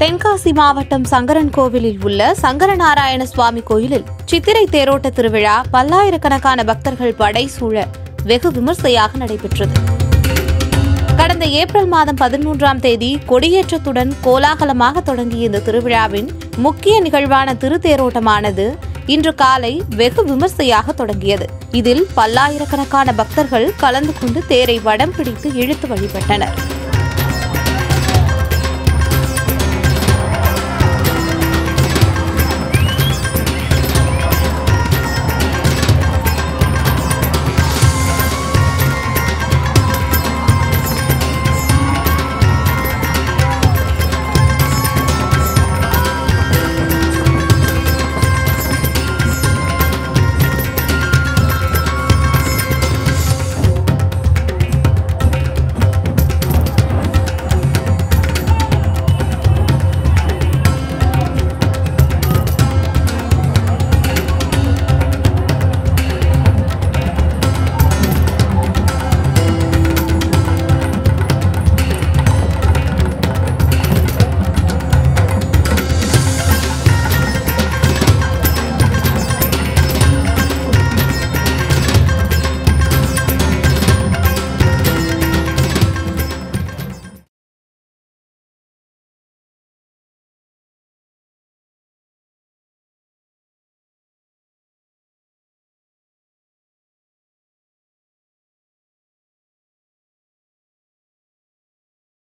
தென்காசி மாவட்டம் சங்கரன் கோவிலில் உள்ள சங்கரநாராயண சுவாமி கோயிலில் சித்திரை தேரோட்ட திருவிழா பல்லாயிரக்கணக்கான பக்தர்கள் படை சூழ வெகு விமர்சையாக நடைபெற்றது. கடந்த ஏப்ரல் மாதம் பதிமூன்றாம் தேதி கொடியேற்றத்துடன் கோலாகலமாக தொடங்கிய இந்த திருவிழாவின் முக்கிய நிகழ்வான திருத்தேரோட்டமானது இன்று காலை வெகு விமர்சையாக தொடங்கியது. இதில் பல்லாயிரக்கணக்கான பக்தர்கள் கலந்து கொண்டு தேரை வடம் பிடித்து இழுத்து வழிபட்டனர்.